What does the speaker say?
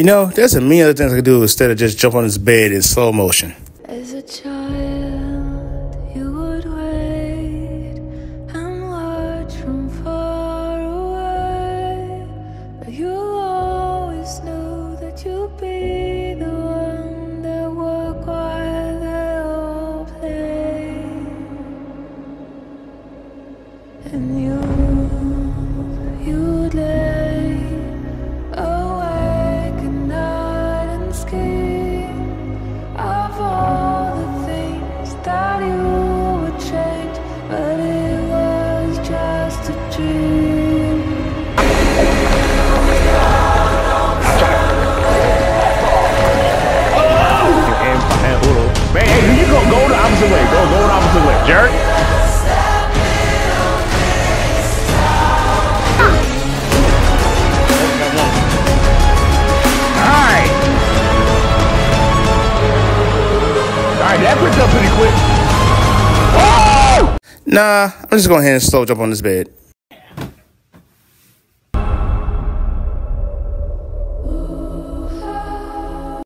You know, there's a million other things I could do instead of just jump on this bed in slow motion. As a child, you would wait and watch from far away. But you always knew that you'd be the one that would while they all play. And you, that picked up pretty quick. Nah, I'm just going ahead and slow jump on this bed.